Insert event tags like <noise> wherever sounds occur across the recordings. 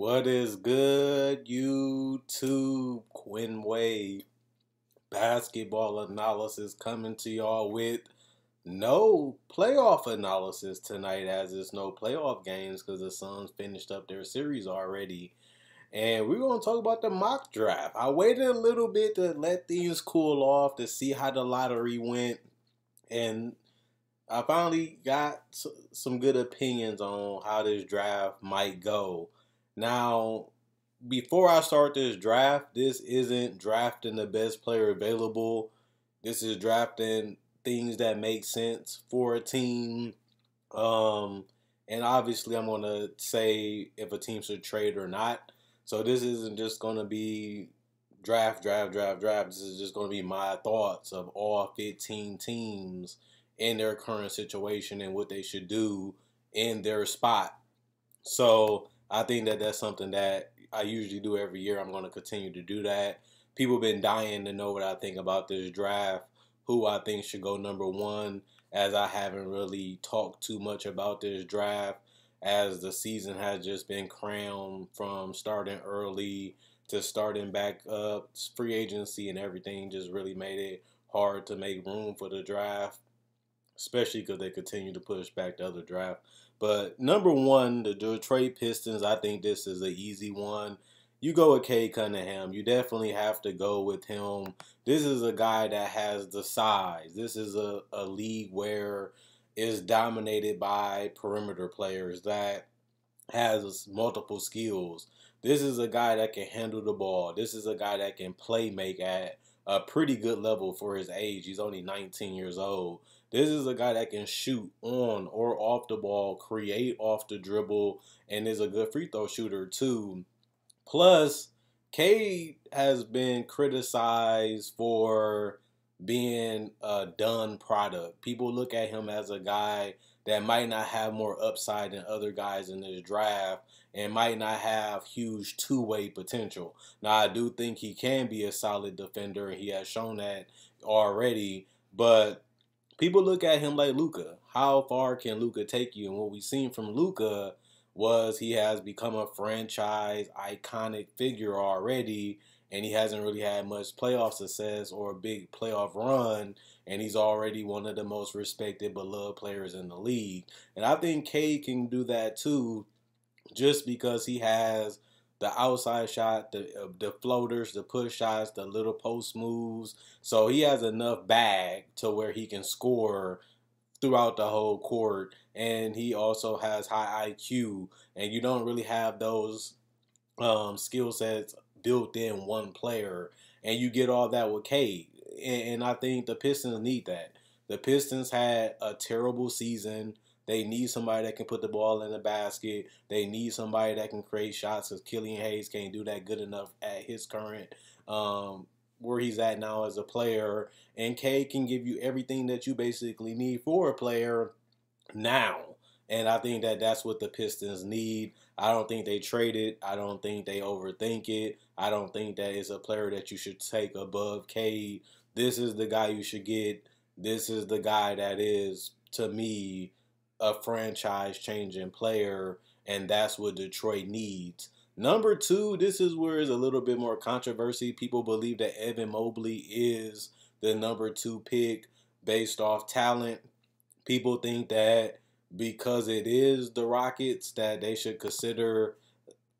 What is good, YouTube? Quinn basketball analysis coming to y'all with no playoff analysis tonight, as there's no playoff games because the Suns finished up their series already. And we're going to talk about the mock draft. I waited a little bit to let things cool off to see how the lottery went. And I finally got some good opinions on how this draft might go. Now, before I start this draft, this isn't drafting the best player available. This is drafting things that make sense for a team. Um, and obviously, I'm going to say if a team should trade or not. So this isn't just going to be draft, draft, draft, draft. This is just going to be my thoughts of all 15 teams in their current situation and what they should do in their spot. So I think that that's something that I usually do every year. I'm going to continue to do that. People have been dying to know what I think about this draft, who I think should go number one, as I haven't really talked too much about this draft, as the season has just been crammed from starting early to starting back up. Free agency and everything just really made it hard to make room for the draft, especially because they continue to push back the other draft. But number one, the Detroit Pistons, I think this is an easy one. You go with Cade Cunningham. You definitely have to go with him. This is a guy that has the size. This is a, a league where is dominated by perimeter players that has multiple skills. This is a guy that can handle the ball. This is a guy that can play make at a pretty good level for his age. He's only 19 years old. This is a guy that can shoot on or off the ball, create off the dribble, and is a good free throw shooter too. Plus, Cade has been criticized for being a done product. People look at him as a guy that might not have more upside than other guys in this draft and might not have huge two way potential. Now, I do think he can be a solid defender, and he has shown that already, but people look at him like Luka. How far can Luka take you? And what we've seen from Luka was he has become a franchise iconic figure already, and he hasn't really had much playoff success or a big playoff run, and he's already one of the most respected, beloved players in the league. And I think Cade can do that too, just because he has the outside shot, the uh, the floaters, the push shots, the little post moves. So he has enough bag to where he can score throughout the whole court, and he also has high IQ. And you don't really have those um, skill sets built in one player, and you get all that with Cade. And, and I think the Pistons need that. The Pistons had a terrible season they need somebody that can put the ball in the basket. They need somebody that can create shots because Killian Hayes can't do that good enough at his current um, where he's at now as a player. And K can give you everything that you basically need for a player now. And I think that that's what the Pistons need. I don't think they trade it. I don't think they overthink it. I don't think that it's a player that you should take above Cade. This is the guy you should get. This is the guy that is, to me, a franchise changing player, and that's what Detroit needs. Number two, this is where it's a little bit more controversy. People believe that Evan Mobley is the number two pick based off talent. People think that because it is the Rockets, that they should consider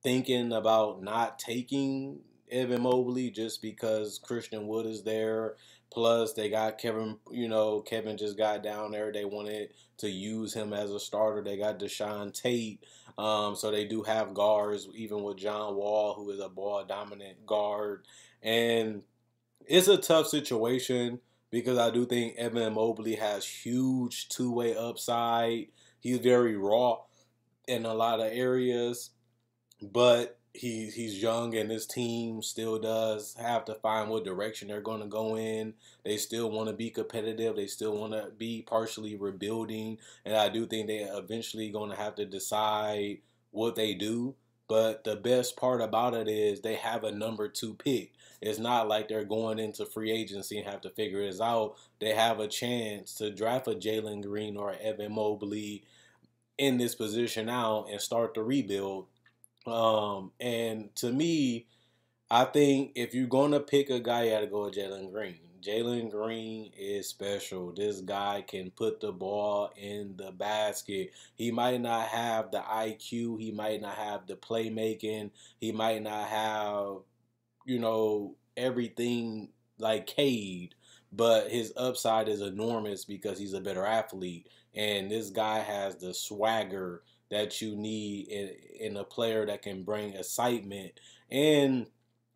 thinking about not taking Evan Mobley just because Christian Wood is there Plus, they got Kevin, you know, Kevin just got down there. They wanted to use him as a starter. They got Jae'Sean Tate. Um, so they do have guards, even with John Wall, who is a ball dominant guard. And it's a tough situation because I do think Evan Mobley has huge two way upside. He's very raw in a lot of areas. But he he's young and his team still does have to find what direction they're going to go in. They still want to be competitive. They still want to be partially rebuilding, and I do think they eventually going to have to decide what they do. But the best part about it is they have a number two pick. It's not like they're going into free agency and have to figure this out. They have a chance to draft a Jalen Green or Evan Mobley in this position now and start the rebuild Um, and to me, I think if you're to pick a guy, you got to go with Jalen Green. Jalen Green is special. This guy can put the ball in the basket. He might not have the IQ, he might not have the playmaking, he might not have, you know, everything like Cade, but his upside is enormous because he's a better athlete. And this guy has the swagger that you need in, in a player that can bring excitement. And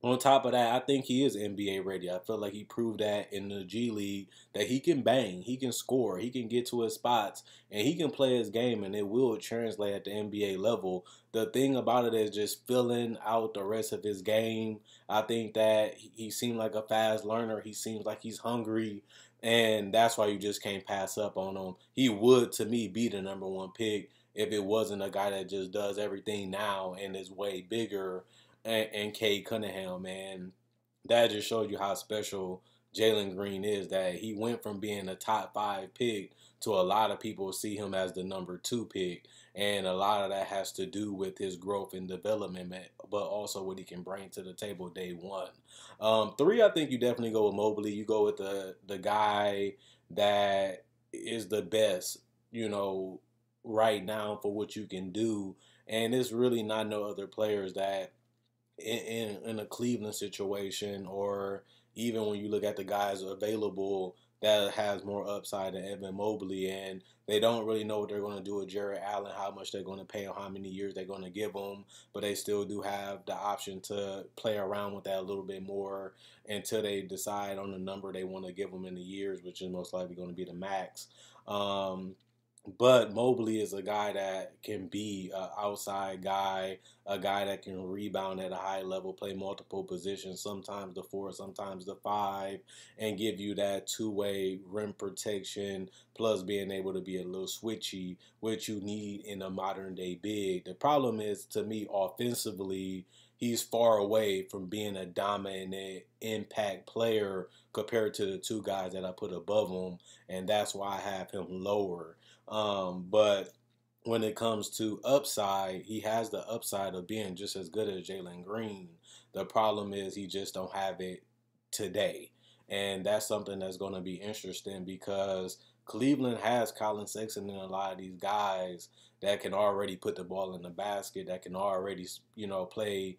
on top of that, I think he is NBA ready. I feel like he proved that in the G League that he can bang, he can score, he can get to his spots, and he can play his game, and it will translate at the NBA level. The thing about it is just filling out the rest of his game. I think that he seemed like a fast learner. He seems like he's hungry, and that's why you just can't pass up on him. He would, to me, be the number one pick if it wasn't a guy that just does everything now and is way bigger and, and Cunningham, man. That just shows you how special Jalen Green is. That he went from being a top five pick to a lot of people see him as the number two pick. And a lot of that has to do with his growth and development, but also what he can bring to the table day one. Um, three, I think you definitely go with Mobley. You go with the the guy that is the best, you know, right now for what you can do. And it's really not no other players that in, in, in a Cleveland situation, or even when you look at the guys available that has more upside than Evan Mobley, and they don't really know what they're going to do with Jarrett Allen, how much they're going to pay him, how many years they're going to give him, but they still do have the option to play around with that a little bit more until they decide on the number they want to give them in the years, which is most likely going to be the max. Um, but Mobley is a guy that can be an outside guy, a guy that can rebound at a high level, play multiple positions, sometimes the four, sometimes the five, and give you that two way rim protection, plus being able to be a little switchy, which you need in a modern day big. The problem is, to me, offensively, he's far away from being a dominant impact player compared to the two guys that I put above him, and that's why I have him lower. Um, but when it comes to upside, he has the upside of being just as good as Jalen Green. The problem is he just don't have it today. And that's something that's going to be interesting because Cleveland has Collin Sexton and a lot of these guys that can already put the ball in the basket, that can already, you know, play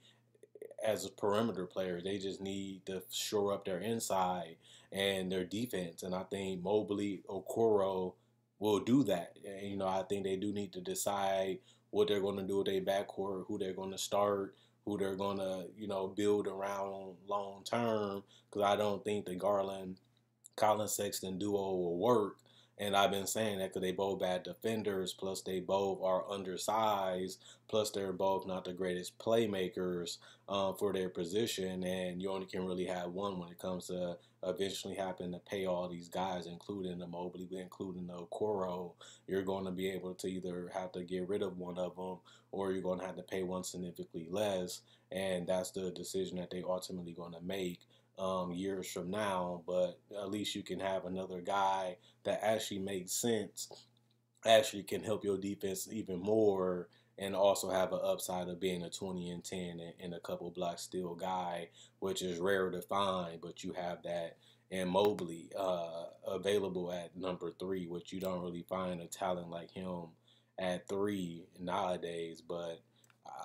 as a perimeter player. They just need to shore up their inside and their defense. And I think Mobley, Okoro, will do that. And, you know, I think they do need to decide what they're going to do with their backcourt, who they're going to start, who they're going to, you know, build around long term. Because I don't think the Garland, Collin Sexton duo will work. And I've been saying that because they both bad defenders, plus they both are undersized, plus they're both not the greatest playmakers um, for their position. And you only can really have one when it comes to eventually having to pay all these guys, including the Mobley, including the Coro. You're going to be able to either have to get rid of one of them, or you're going to have to pay one significantly less. And that's the decision that they ultimately going to make um, years from now, but at least you can have another guy that actually makes sense, actually can help your defense even more, and also have an upside of being a 20 and 10 and, and a couple block steal guy, which is rare to find, but you have that. And Mobley uh, available at number three, which you don't really find a talent like him at three nowadays, but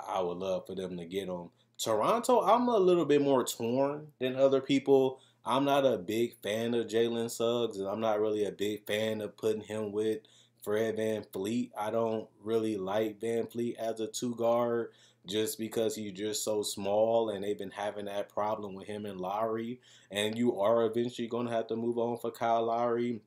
I would love for them to get him Toronto, I'm a little bit more torn than other people. I'm not a big fan of Jalen Suggs, and I'm not really a big fan of putting him with Fred VanVleet. I don't really like VanVleet as a two guard just because he's just so small and they've been having that problem with him and Lowry. And you are eventually going to have to move on for Kyle Lowry.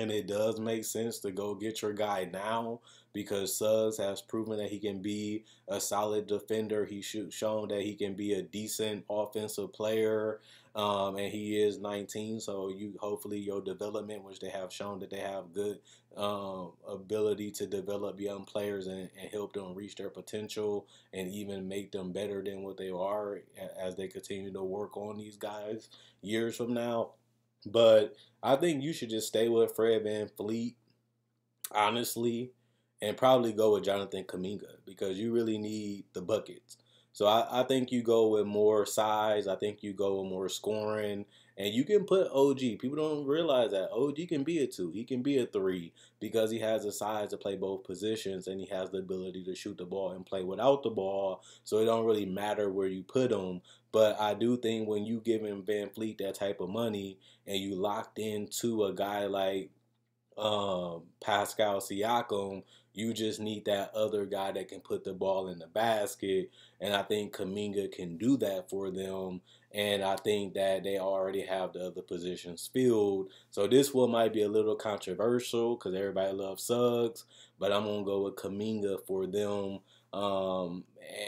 And it does make sense to go get your guy now because Suggs has proven that he can be a solid defender. He's shown that he can be a decent offensive player. Um, and he is 19, so you hopefully your development, which they have shown that they have good um, ability to develop young players and, and, help them reach their potential and even make them better than what they are as they continue to work on these guys years from now. But I think you should just stay with Fred VanVleet, honestly, and probably go with Jonathan Kuminga because you really need the buckets. So I, I think you go with more size. I think you go with more scoring. And you can put OG. People don't realize that OG can be a two. He can be a three because he has the size to play both positions and he has the ability to shoot the ball and play without the ball. So it don't really matter where you put him. But I do think when you give him VanVleet that type of money and you locked into a guy like um, Pascal Siakam, you just need that other guy that can put the ball in the basket. And I think Kuminga can do that for them. And I think that they already have the other positions filled. So this one might be a little controversial because everybody loves Suggs. But I'm to go with Kuminga for them. Um,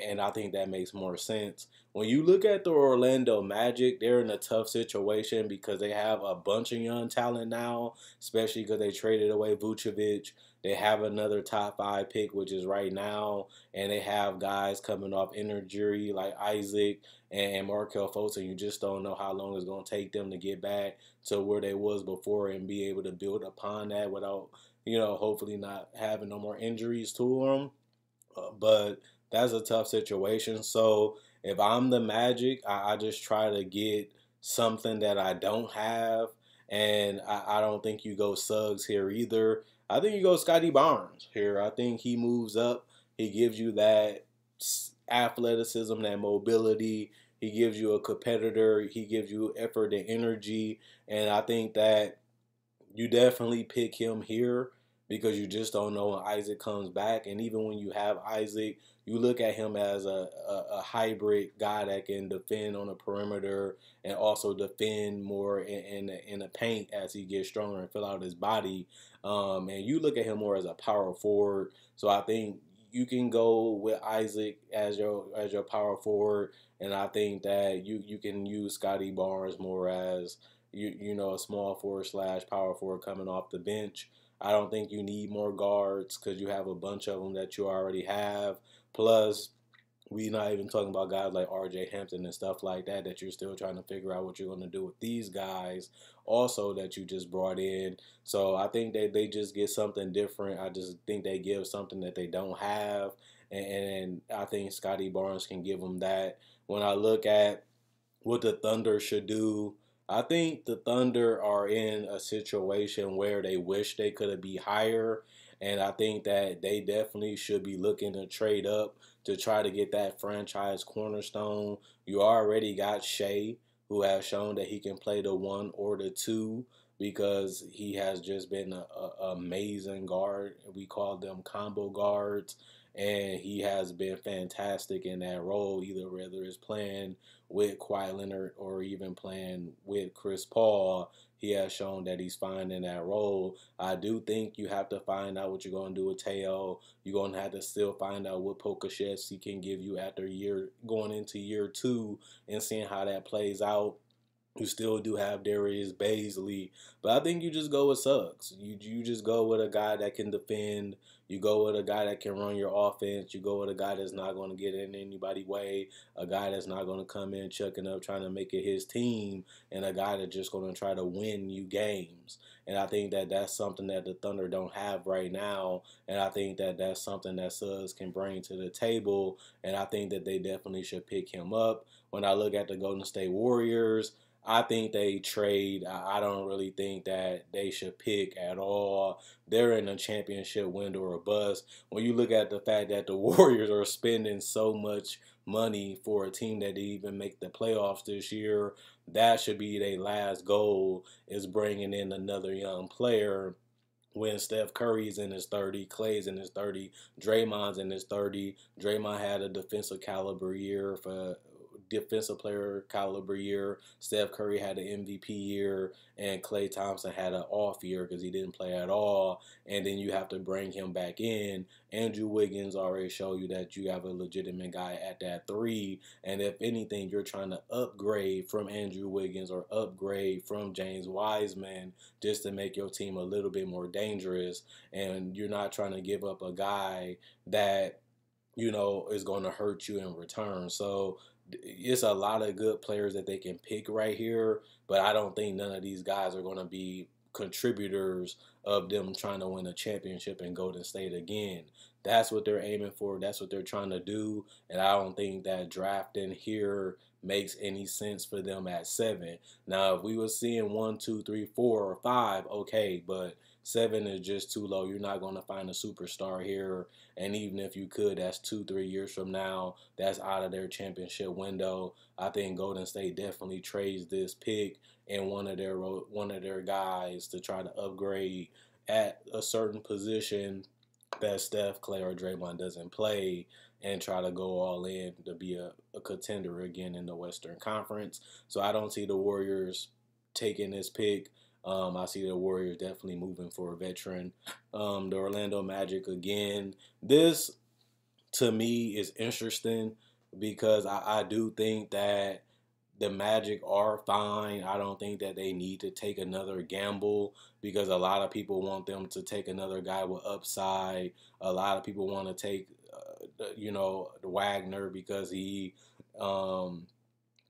and I think that makes more sense. When you look at the Orlando Magic, they're in a tough situation because they have a bunch of young talent now, especially because they traded away Vucevic. They have another top five pick, which is right now, and they have guys coming off injury like Isaac and Markelle Fultz, and you just don't know how long it's going to take them to get back to where they was before and be able to build upon that without, you know, hopefully not having no more injuries to them. But that's a tough situation. So if I'm the Magic, I, I just try to get something that I don't have. And I, I don't think you go Suggs here either. I think you go Scotty Barnes here. I think he moves up. He gives you that athleticism, that mobility. He gives you a competitor. He gives you effort and energy. And I think that you definitely pick him here because you just don't know when Isaac comes back. And even when you have Isaac, you look at him as a, a, a, hybrid guy that can defend on the perimeter and also defend more in, in, the, in the paint as he gets stronger and fill out his body. Um, and you look at him more as a power forward. So I think you can go with Isaac as your as your power forward, and I think that you you can use Scotty Barnes more as you you know a small forward slash power forward coming off the bench. I don't think you need more guards because you have a bunch of them that you already have. Plus, we not even talking about guys like RJ Hampton and stuff like that that you're still trying to figure out what you're going to do with these guys also that you just brought in. So I think that they just get something different. I just think they give something that they don't have. And, and I think Scotty Barnes can give them that. When I look at what the Thunder should do, I think the Thunder are in a situation where they wish they could have be higher and I think that they definitely should be looking to trade up to try to get that franchise cornerstone. You already got Shai, who has shown that he can play the one or the two because he has just been an amazing guard. We call them combo guards and he has been fantastic in that role, either whether it's playing with Kawhi Leonard or even playing with Chris Paul. He has shown that he's fine in that role. I do think you have to find out what you're going to do with Teo. You're going to have to still find out what Pokusevski can give you after year going into year two and seeing how that plays out. You still do have Darius Bazley, but I think you just go with Suggs. You you just go with a guy that can defend. You go with a guy that can run your offense. You go with a guy that's not going to get in anybody's way. A guy that's not going to come in chucking up, trying to make it his team, and a guy that's just going to try to win you games. And I think that that's something that the Thunder don't have right now. And I think that that's something that Suggs can bring to the table. And I think that they definitely should pick him up. When I look at the Golden State Warriors, I think they trade. I don't really think that they should pick at all. They're in a championship window or a bust. When you look at the fact that the <laughs> Warriors are spending so much money for a team that didn't even make the playoffs this year, that should be their last goal is bringing in another young player when Steph Curry's in his 30, Klay's in his 30, Draymond's in his 30. Draymond had a defensive caliber year for defensive player caliber year. Steph Curry had an MVP year, and Klay Thompson had an off year because he didn't play at all. And then you have to bring him back in. Andrew Wiggins already showed you that you have a legitimate guy at that three. And if anything, you're trying to upgrade from Andrew Wiggins or upgrade from James Wiseman just to make your team a little bit more dangerous. And you're not trying to give up a guy that you know, is going to hurt you in return. So it's a lot of good players that they can pick right here, but I don't think none of these guys are going to be contributors of them trying to win a championship in Golden State again. That's what they're aiming for. That's what they're trying to do. And I don't think that drafting here makes any sense for them at seven. Now, if we were seeing one, two, three, four, or five, okay, but seven is just too low. You're not going to find a superstar here. And even if you could, that's two, three years from now. That's out of their championship window. I think Golden State definitely trades this pick and one of their one of their guys to try to upgrade at a certain position that Steph, Klay, or Draymond doesn't play and try to go all in to be a, a contender again in the Western Conference. So I don't see the Warriors taking this pick. Um, I see the Warriors definitely moving for a veteran. Um, the Orlando Magic again. This to me is interesting because I, I do think that the Magic are fine. I don't think that they need to take another gamble because a lot of people want them to take another guy with upside. A lot of people want to take, uh, you know, Wagner because he um,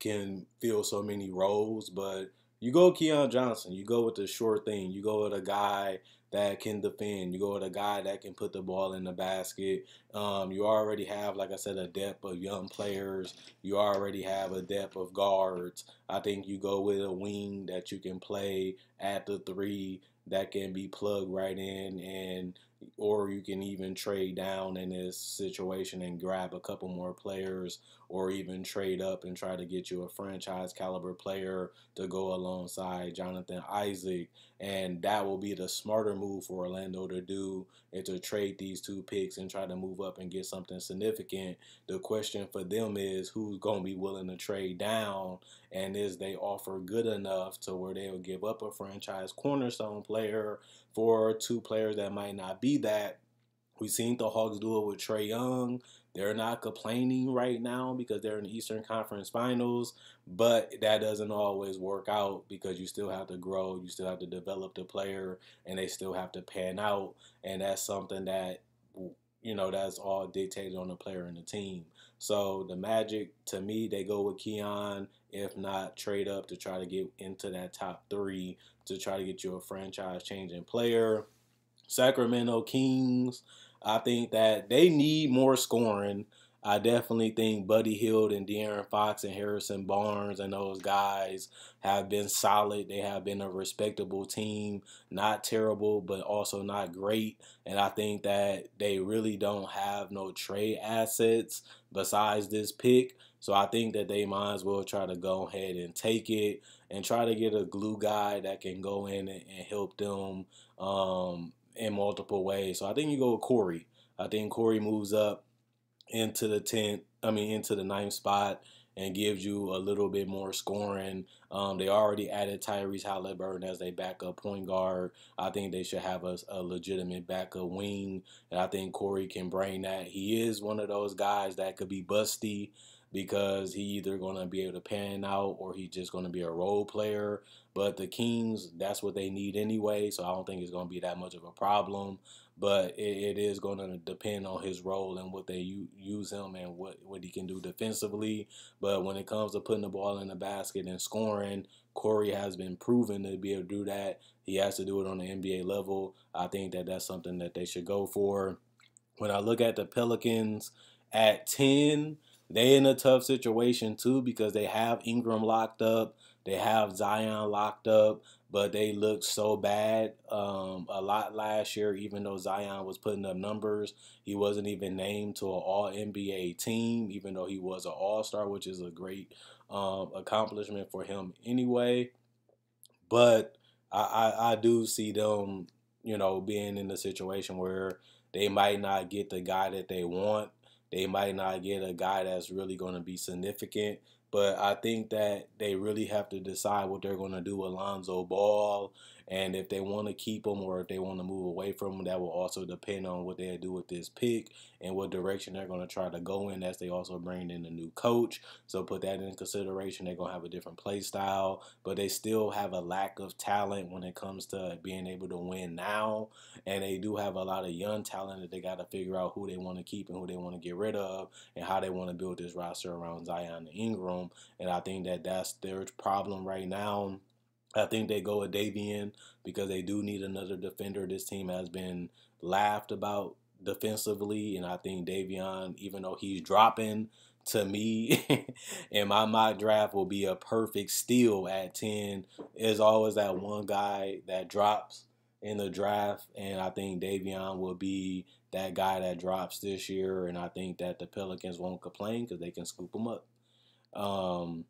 can fill so many roles. But you go Keon Johnson. You go with the sure thing. You go with a guy that can defend. You go with a guy that can put the ball in the basket. Um, you already have, like I said, a depth of young players. You already have a depth of guards. I think you go with a wing that you can play at the three that can be plugged right in and or you can even trade down in this situation and grab a couple more players or even trade up and try to get you a franchise caliber player to go alongside Jonathan Isaac and that will be the smarter move for Orlando to do and to trade these two picks and try to move up and get something significant. The question for them is who's going to be willing to trade down and is they offer good enough to where they will give up a franchise cornerstone player for two players that might not be that. We've seen the Hawks do it with Trae Young. They're not complaining right now because they're in the Eastern Conference Finals, but that doesn't always work out because you still have to grow, you still have to develop the player, and they still have to pan out. And that's something that, you know, that's all dictated on the player and the team. So the Magic, to me, they go with Keon. If not, trade up to try to get into that top three to try to get you a franchise changing player. Sacramento Kings, I think that they need more scoring. I definitely think Buddy Hield and De'Aaron Fox and Harrison Barnes and those guys have been solid. They have been a respectable team, not terrible, but also not great. And I think that they really don't have no trade assets besides this pick. So I think that they might as well try to go ahead and take it and try to get a glue guy that can go in and, help them um, in multiple ways. So I think you go with Corey. I think Corey moves up into the tenth, I mean into the ninth spot and gives you a little bit more scoring. Um, they already added Tyrese Haliburton as a backup point guard. I think they should have a, a, legitimate backup wing, and I think Corey can bring that. He is one of those guys that could be busty because he either going to be able to pan out or he's just going to be a role player. But the Kings, that's what they need anyway, so I don't think it's going to be that much of a problem. But it, it is going to depend on his role and what they u- use him and what, what he can do defensively. But when it comes to putting the ball in the basket and scoring, Corey has been proven to be able to do that. He has to do it on the NBA level. I think that that's something that they should go for. When I look at the Pelicans at 10, they in a tough situation too because they have Ingram locked up, they have Zion locked up, but they looked so bad um, a lot last year. Even though Zion was putting up numbers, he wasn't even named to an All NBA team, even though he was an All Star, which is a great um, accomplishment for him anyway. But I, I, I do see them, you know, being in a situation where they might not get the guy that they want they might not get a guy that's really going to be significant. But I think that they really have to decide what they're going to do with Lonzo Ball and if they want to keep him or if they want to move away from him, that will also depend on what they do with this pick and what direction they're going to try to go in as they also bring in a new coach. So put that in consideration. They're going to have a different play style, but they still have a lack of talent when it comes to being able to win now. And they do have a lot of young talent that they got to figure out who they want to keep and who they want to get rid of and how they want to build this roster around Zion and Ingram. And I think that that's their problem right now I think they go with Davion because they do need another defender. This team has been laughed about defensively, and I think Davion, even though he's dropping to me <laughs> in my mock draft, will be a perfect steal at 10. There's always that one guy that drops in the draft, and I think Davion will be that guy that drops this year, and I think that the Pelicans won't complain because they can scoop him up. Um,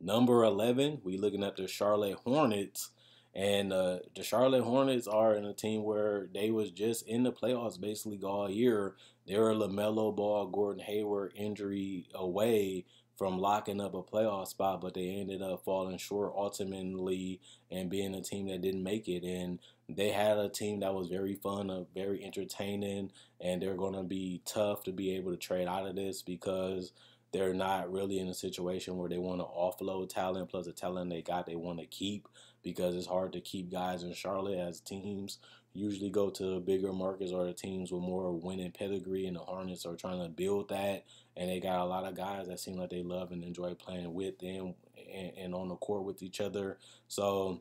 number 11, we looking at the Charlotte Hornets. And uh, the Charlotte Hornets are in a team where they was just in the playoffs basically all year. They were LaMelo Ball, Gordon Hayward injury away from locking up a playoff spot, but they ended up falling short ultimately and being a team that didn't make it. And they had a team that was very fun, uh, very entertaining, and they're going to be tough to be able to trade out of this because they're not really in a situation where they want to offload talent plus the talent they got they want to keep because it's hard to keep guys in Charlotte as teams usually go to bigger markets or the teams with more winning pedigree and the Hornets are trying to build that. And they got a lot of guys that seem like they love and enjoy playing with them and, and on the court with each other. So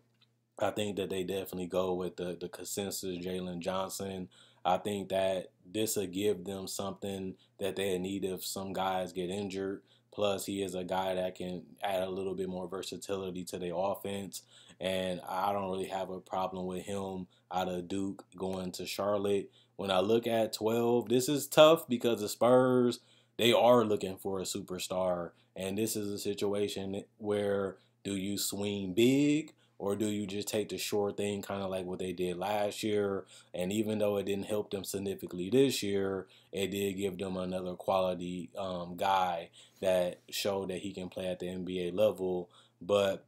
I think that they definitely go with the the consensus Jalen Johnson I think that this will give them something that they need if some guys get injured. Plus, he is a guy that can add a little bit more versatility to the offense. And I don't really have a problem with him out of Duke going to Charlotte. When I look at 12, this is tough because the Spurs, they are looking for a superstar. And this is a situation where do you swing big or do you just take the short thing, kind of like what they did last year? And even though it didn't help them significantly this year, it did give them another quality um, guy that showed that he can play at the NBA level. But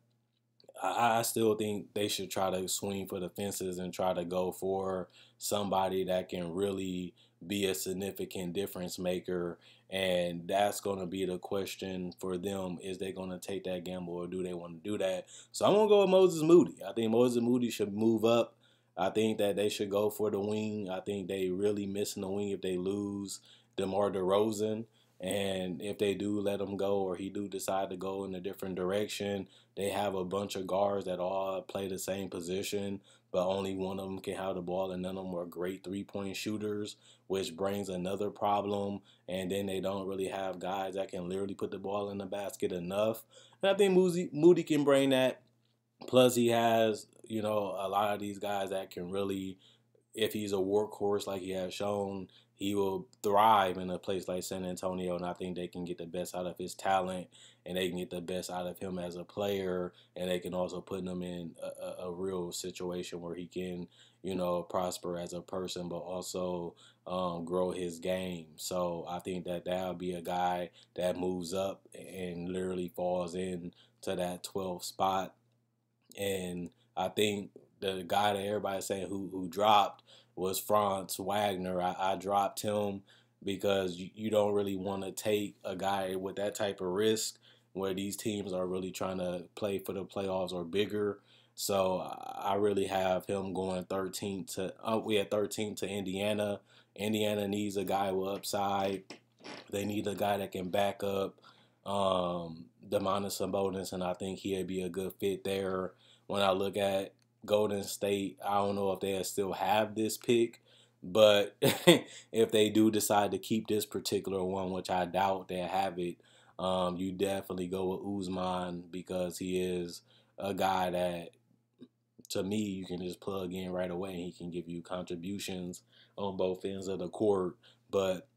I, I still think they should try to swing for the fences and try to go for somebody that can really be a significant difference maker and that's going to be the question for them is they going to take that gamble or do they want to do that? So i'm going to go with moses moody. I think moses moody should move up. I think that they should go for the wing. I think they really missing the wing if they lose demar DeRozan. And if they do let him go or he do decide to go in a different direction, they have a bunch of guards that all play the same position, but only one of them can have the ball and none of them are great three point shooters, which brings another problem. And then they don't really have guys that can literally put the ball in the basket enough. And I think Moody, Moody can bring that. Plus, he has, you know, a lot of these guys that can really, if he's a workhorse like he has shown, he will thrive in a place like San Antonio, and I think they can get the best out of his talent, and they can get the best out of him as a player, and they can also put him in a, a, real situation where he can, you know, prosper as a person, but also um, grow his game. So I think that that'll be a guy that moves up and literally falls in to that 12th spot, and I think the guy that everybody's saying who who dropped was Franz Wagner. I, I dropped him because you, don't really want to take a guy with that type of risk where these teams are really trying to play for the playoffs or bigger. So I really have him going 13 to uh, we had 13 to Indiana. Indiana needs a guy with upside. They need a guy that can back up um, Domantas Sabonis, and I think he'd be a good fit there. When I look at Golden State, I don't know if they still have this pick, but <laughs> if they do decide to keep this particular one, which I doubt they have it, um, you definitely go with Usman because he is a guy that, to me, you can just plug in right away he can give you contributions on both ends of the court. But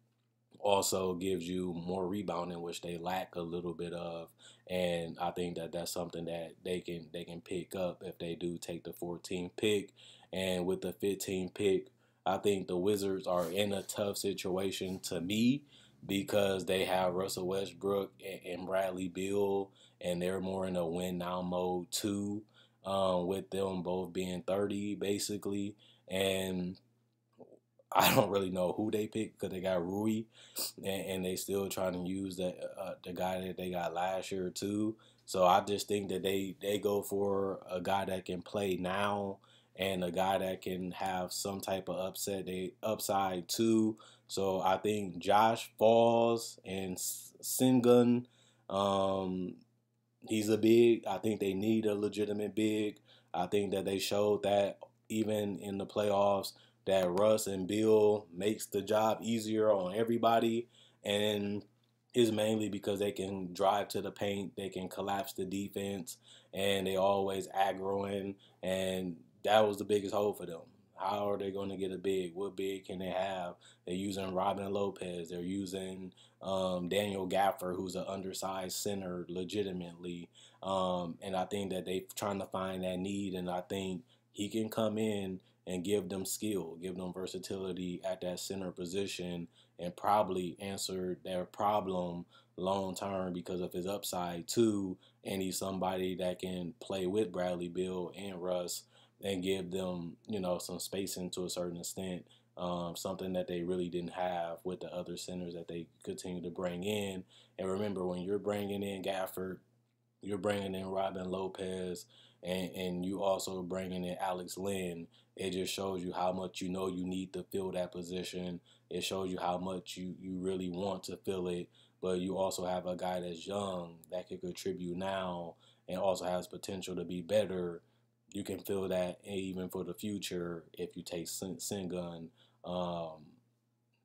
also gives you more rebounding, which they lack a little bit of. And I think that that's something that they can they can pick up if they do take the 14th pick. And with the 15th pick, I think the Wizards are in a tough situation to me because they have Russell Westbrook and Bradley Beal, and they're more in a win now mode too, um, with them both being 30 basically. And I don't really know who they picked because they got Rui, and, and, they still trying to use that uh, the guy that they got last year too. So I just think that they they go for a guy that can play now and a guy that can have some type of upset they upside too. So I think Josh Falls and Sengun, um, he's a big. I think they need a legitimate big. I think that they showed that even in the playoffs that Russ and Beal makes the job easier on everybody and is mainly because they can drive to the paint, they can collapse the defense, and they always aggroing, and that was the biggest hole for them. How are they going to get a big? What big can they have? They're using Robin Lopez. They're using um, Daniel Gafford, who's an undersized center, legitimately. Um, and I think that they're trying to find that need, and I think he can come in and give them skill, give them versatility at that center position, and probably answer their problem long term because of his upside too. And he's somebody that can play with Bradley Beal and Russ and give them, you know, some spacing to a certain extent. Um, something that they really didn't have with the other centers that they continue to bring in. And remember, when you're bringing in Gafford, you're bringing in Robin Lopez, and, and you also bringing in Alex Len. It just shows you how much you know you need to fill that position. It shows you how much you, you really want to fill it. But you also have a guy that's young that can contribute now and also has potential to be better you can feel that even for the future if you take Sengun um,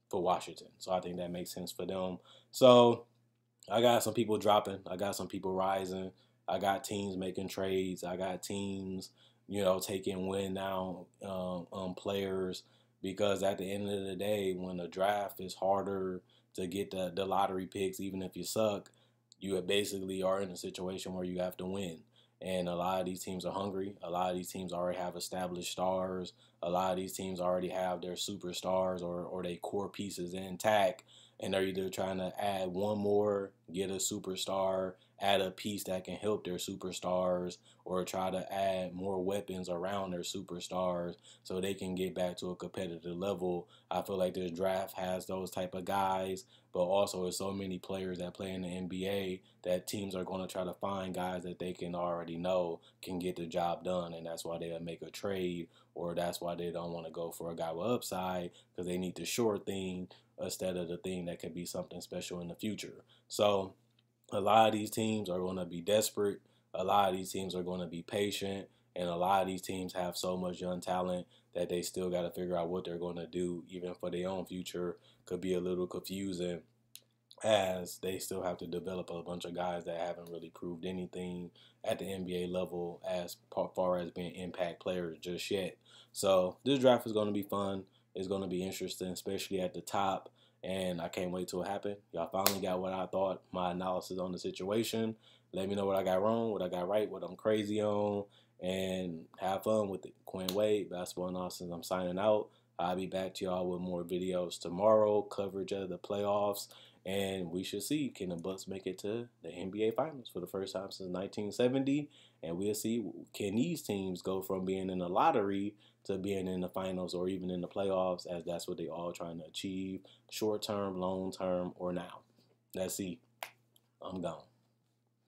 for Washington. So I think that makes sense for them. So I got some people dropping. I got some people rising. I got teams making trades. I got teams, you know, taking win now um, um, players because at the end of the day, when the draft is harder to get the, the lottery picks, even if you suck, you basically are in a situation where you have to win. And a lot of these teams are hungry. A lot of these teams already have established stars. A lot of these teams already have their superstars or, or their core pieces intact. And they're either trying to add one more, get a superstar, add a piece that can help their superstars or try to add more weapons around their superstars so they can get back to a competitive level. I feel like this draft has those type of guys, but also there's so many players that play in the NBA that teams are going to try to find guys that they can already know can get the job done, and that's why they'll make a trade or that's why they don't want to go for a guy with upside because they need the short thing instead of the thing that could be something special in the future. So a lot of these teams are going to be desperate. A lot of these teams are going to be patient. And a lot of these teams have so much young talent that they still got to figure out what they're going to do, even for their own future. Could be a little confusing as they still have to develop a bunch of guys that haven't really proved anything at the NBA level as far as being impact players just yet. So this draft is going to be fun. It's going to be interesting, especially at the top and I can't wait till it happen. Y'all finally got what I thought, my analysis on the situation. Let me know what I got wrong, what I got right, what I'm crazy on, and have fun with it. Quinn Wade, Basketball Analysis, I'm signing out. I'll be back to y'all with more videos tomorrow, coverage of the playoffs, and we should see can the Bucks make it to the NBA Finals for the first time since 1970, and we'll see can these teams go from being in the lottery to being in the finals or even in the playoffs, as that's what they all trying to achieve, short term, long term, or now. Let's see. I'm gone.